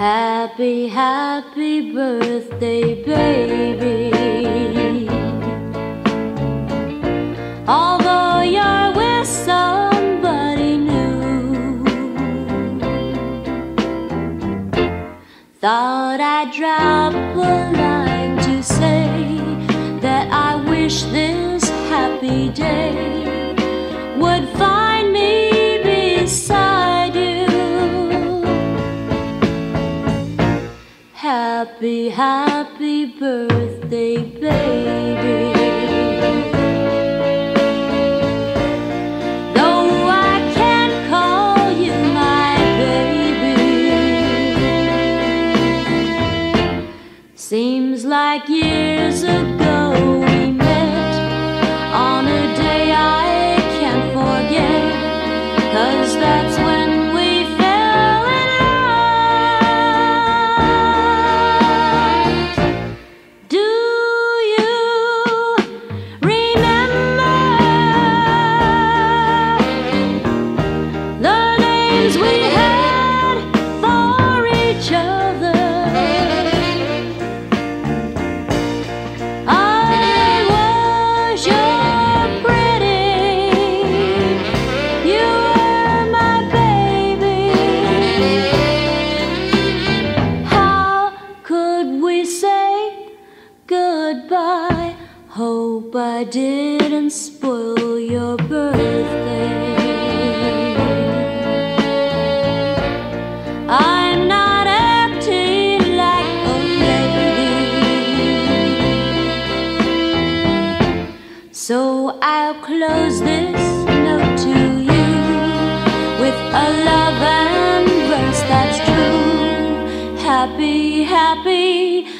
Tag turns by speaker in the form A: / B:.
A: Happy, happy birthday, baby. Although you're with somebody new, thought I'd drop a line to say that I wish this happy day would find Happy, happy birthday, baby. Though I can't call you my baby, seems like years ago we met on a day I can't forget. Cause that's when Hope I didn't spoil your birthday. I'm not acting like a lady. So I'll close this note to you with a love and verse that's true. Happy, happy